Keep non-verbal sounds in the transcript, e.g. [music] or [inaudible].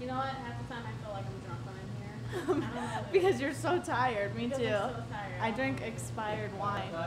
You know what? Half the time I feel like I'm drunk when I'm here. [laughs] Because you're so tired. Me too. I'm so tired. I drink expired wine.